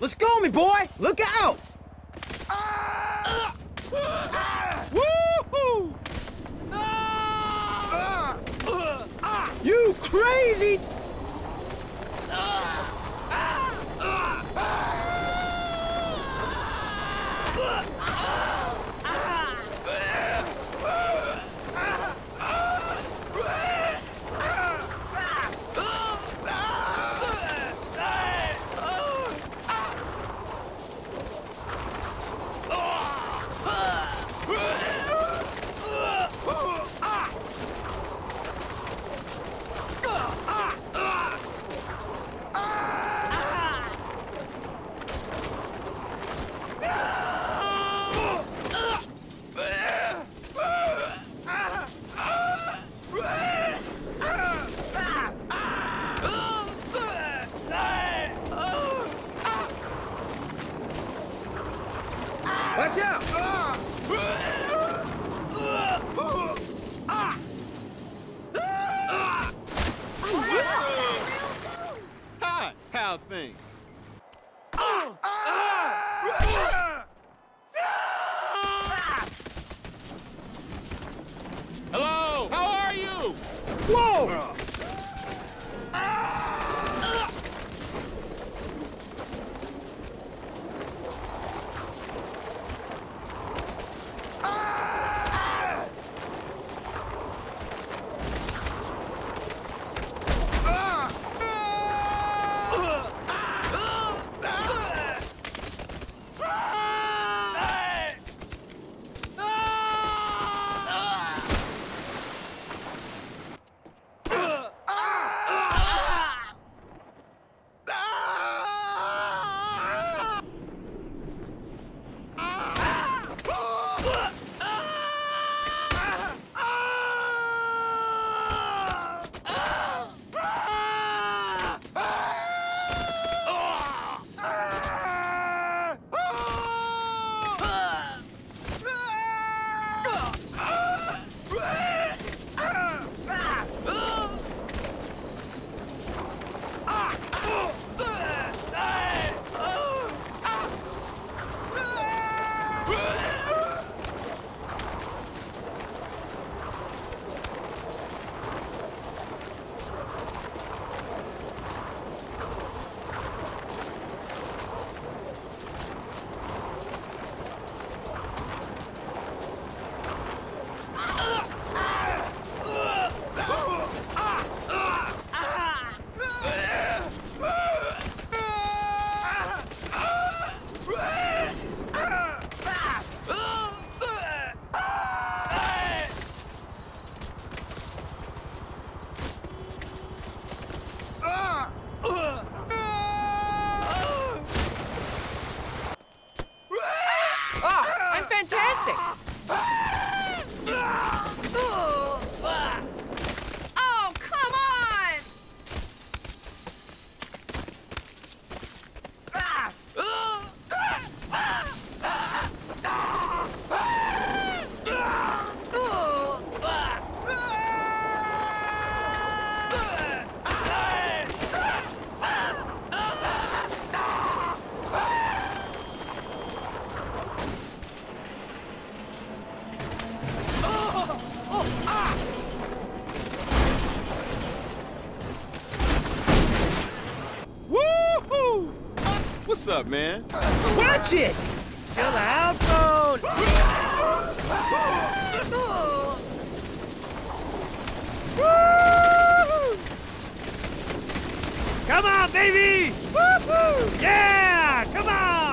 Let's go, me boy! Look out! Woohoo! You crazy! Watch out! Hi, how's things? Ah, up, man? Watch it! Feel the outbound! Come on, baby! Yeah! Come on!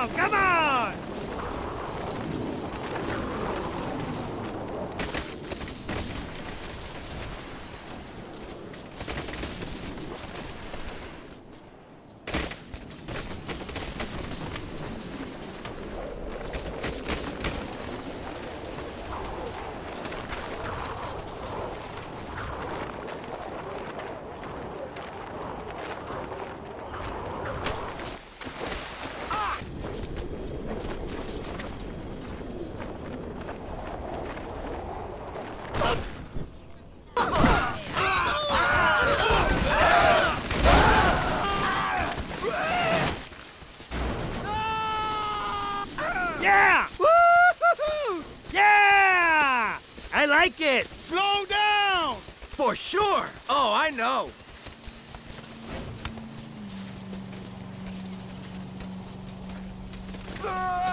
For sure! Oh, I know! Ah!